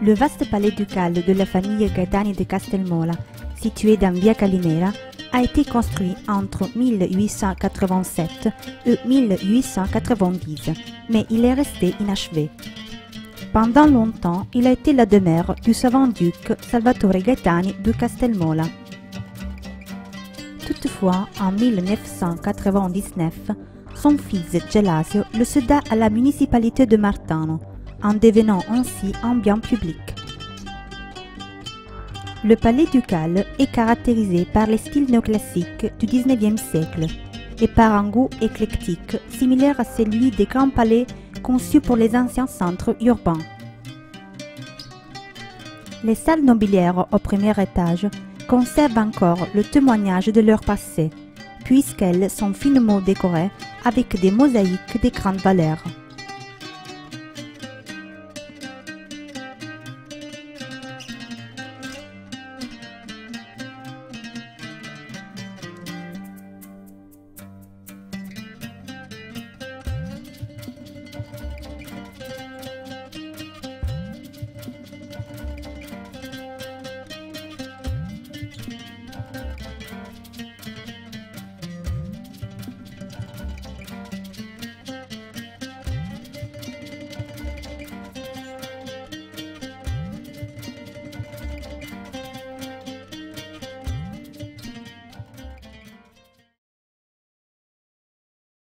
Le vaste palais ducal de la famille Gaetani de Castelmola, situé dans Via Calinera, a été construit entre 1887 et 1890, mais il est resté inachevé. Pendant longtemps, il a été la demeure du savant duc Salvatore Gaetani de Castelmola. Toutefois, en 1999, son fils Gelasio le céda à la municipalité de Martano, en devenant ainsi un bien public. Le palais ducal est caractérisé par les styles néoclassiques du XIXe siècle et par un goût éclectique similaire à celui des grands palais conçus pour les anciens centres urbains. Les salles nobiliaires au premier étage conservent encore le témoignage de leur passé, puisqu'elles sont finement décorées avec des mosaïques de grande valeur.